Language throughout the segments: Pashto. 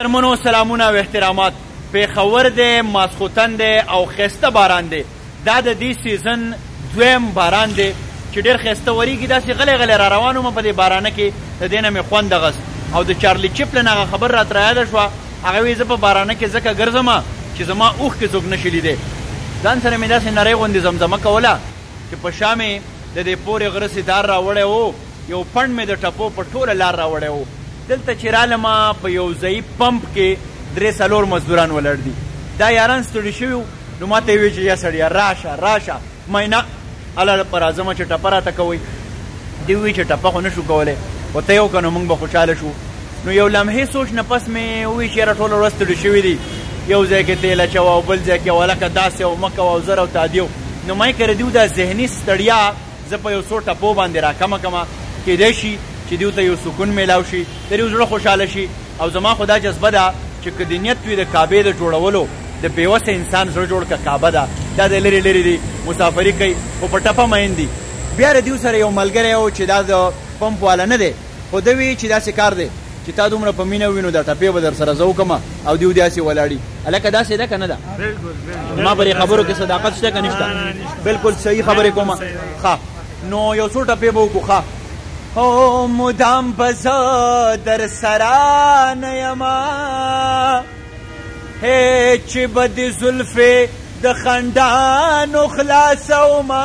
منو سلامونه او احترامات پیښور دی ماسخوتن دی او خسته باران دی دا د دې سیزن دویم باران دی چې ډیر خسته وریږي داسې غلی غلی را روان وم په دې بارانه کې د دې نه مې خوند غست او د چارلی چپلن هغه خبر را تر یاده شوه هغه وی زه په بارانه کې ځکه ګرځم چې زما اوښ کې څوک نشي لیدی ځان سره مې داسې نری غوندې زمزمه کوله چې په شا مې د دې پورې غره سي دار راوړی و یو پنډ مې د ټپو په ټوله لار راوړی و، دلته چې رالم په یو ځایي پمپ کې درې څلور مزدوران ولاړ دي، دا یاران ستړي شوي و، نو ماته یې وویل چې یا سړیه راشه راشه، ما یې نه اله په راځمه چې ټپه راته کوئ، دوی وویل چې ټپه خو نه شو کولی، خو ته یې وکړه نو موږ به خوشحاله شو، نو یو لمحې سوچ نه پس مې وویل چې یاره ټوله ورځ ستړي شوي دي، یو ځای کې تېل اچوه او بل ځای کې او هلکه داسې او مه کوه او زر او تادیو، نو ما یې کړه دوی دا ذهني ستړیا. زه په یو څو ټپو باندې راکمه کمه کېدای شي چې دیو ته یو سکون میلاو شي د دیو زړه خوشاله شي او زما خو دا جذبه ده چې که د نیت وي د کعبې د جوړولو د بیوسه انسان زړه جوړ که کعبه ده دا د لرې لرې دي مسافري کوي خو په ټپه مین دي بیا د دیو سره یو ملګری و چې دا د پمپ والا نه دی خو ده وي چي داسي کار دی چي تا دومره په مينه وي نو دا ټپې به درسره زه وکړم او ديو دي هسي ولاړي هلکه داسي ده که نه ده زما په دې خبرو کي صداقت شته که نشته بلکل صحيح خبري کوم ښه نو يو څو ټپې به وکړو ښه او مدام به زه در سره نه يم هېچ به د زلفې د خنډانو خلاصومه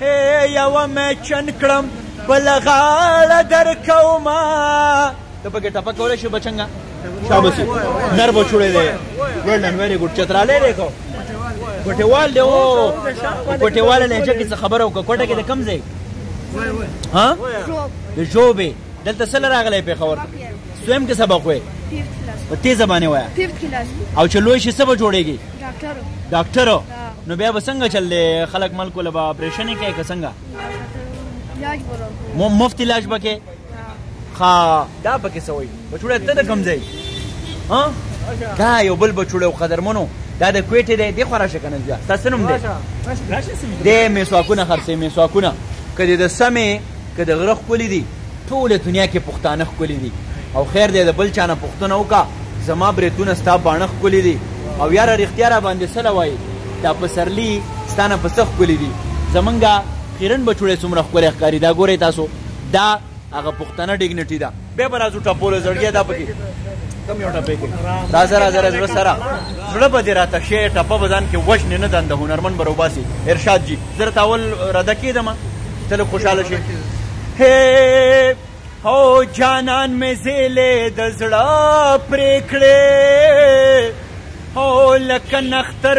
هی یوه مې چن کړم بله غاړه درکومه ته پکې ټپه کولی شي بچنګه شابسي نر بچوړی دی ویل ډن ویری ګډ چترالی دی کو کوټېوال دی او کوټېواله لهجه کې څه خبره وکړه کوټه کې د کوم ځای ها د ژوبې دلته سره راغلی پیښور سویم کې سبق وې په تیز باندې وای او چې لوی شي سبا جوړيږي ډاکټر ډاکټر نو بیا به څنګه چل خلک ملک له اپریشن کې که څنګه مو مفت علاج بکې خا دا پکې سوې بچوړه ته د کم ځای ها دا یو بل بچوړه قدرمنو دا د کوټې دی د خورا شکنه بیا تاسو نوم دی د میسواکونه خرڅې میسواکونه کدی د سمې که د غره ښکلي دي ټوله دنیا کې پښتانه ښکلي دي او خیر دی د بل چا نه پوښتنه وکړه زما بریتونه ستا باڼه ښکلي دي او یاره رښتیا را باندې سله وایي دا پسرلي ستا نه په څه ښکلي دي زمونږ خیرن بچوړی څومره ښکلی ښکاري دا ګورئ تاسو دا هغه پښتنه ډیګنټي ده به برازو ټپول زړګي دا پکې کم یو ټپې کې راځه راځه راځه سره زړه به دې راته شي ټپه بزن کې وښنه نه دند هنرمن بروباسي ارشاد جی زر تاول رد کېدم ته له خوشاله شي هي او جانان مې زیلې د زړه پرې کړې او لکه نختر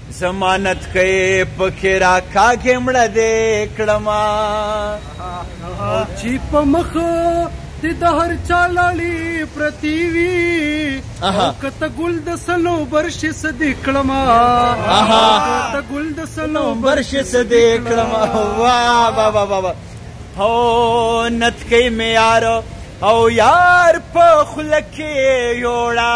ضمانت که یې پکې راکاږې مړه دې کړم او چې په مخ دې د هر چا لاړې پرتې وي او که ته ګل د سلو برشې څه دې کړم ته ګل د سلو برشې څه دې کړم واه واه واه واه هو نت کې مې یار او یار په خوله کې یوړه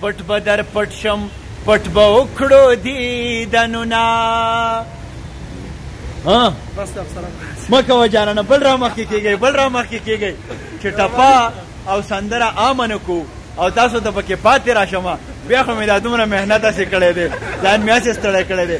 پټ به در پټ شم پټ به وکړو دیدنونه ها بس دا سره مکه وجانه بل را مخ کې کېږي بل را مخ کې کېږي چې ټپا او سندره امن کو او تاسو ته پکې پاتې راشم بیا خو مې دا دومره مهنت هسې کړی دی ځان مې هسې ستړی کړی دی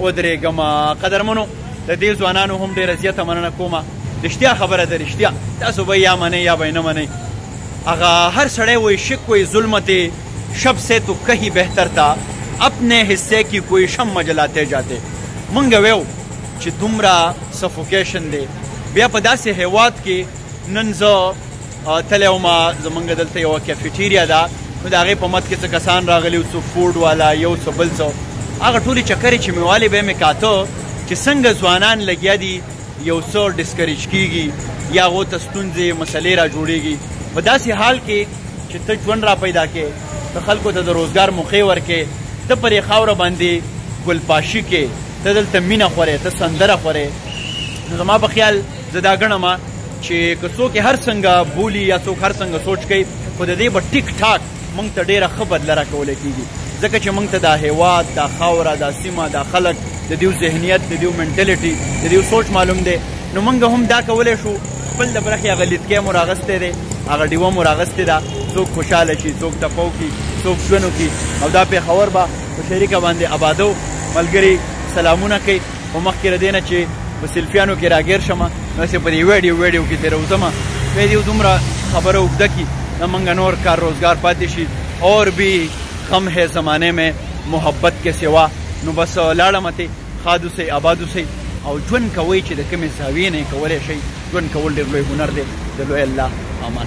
ودرېږم قدرمنو د دې ځوانانو هم ډېره زیاته مننه کوم رښتیا خبره ده رښتیا تاسو به یا منئ یا به یې نه منئ هغه هر سړی وایي شک کوي ظلم دی شب سے تو کہیں بہتر تھا اپنے حصے کی کوئی شم مجلاتے جاتے مونږ ویو چې دومره سفوکیشن دی بیا په داسې هیواد کې نن زه تللی وم زمونږ دلته یوه کیفیټیریا ده نو د هغې په مد کې څه کسان راغلي وو څوک فوډ والا یو څه بل څه هغه ټولې چکرې چې مې والې به مې کاته چې څنګه ځوانان لګیا دي یو څه ډسکریج کیږي یا هغو ته ستونزې مسلې را جوړیږي په داسې حال کې چې ته ژوند را پیدا کې ته خلکو ته د روزګار موقع ورکې ته پرې خاوره باندې ګلپاشي کې ته دلته مینه خورې ته سندره خورې نو زما په خیال زه دا ګڼم چې که څوک یې هر څنګه بولي یا څوک هر څنګه سوچ کوي خو د دې به ټیک ټاک موږ ته ډېره ښه بدله راکولی کېږي ځکه چې موږ ته دا هیواد دا خاوره دا سیمه دا خلک د دیو ذهنیت د دیو منټلیټي د دیو سوچ معلوم دی نو موږ هم دا کولی شو خپل د برخې هغه لیدکی مو راغستی دی هغه ډیوه مو راغستې ده څوک خوشحاله شي څوک تپو کي څوک ژوند وکړي او دا پېښور به په شریکه باندې آبادو ملګري سلامونه کوي خو مخکې له دې نه چې په سیلفیانو کې راګیر شم نو هسې په دې ویډیو ویډیو کې تېروځم باید یو دومره خبره اوږده کړي د موږ نور کار روزګار پاتې شي اور بي غم ہے زمانه مې محبت کې سوا نو بس لاړه مته خادو سي آبادو سي او ژوند کوي چې د کومې زاویې نه کولای شي ژوند کول ډېر لوی هنر دی د لوی الله امان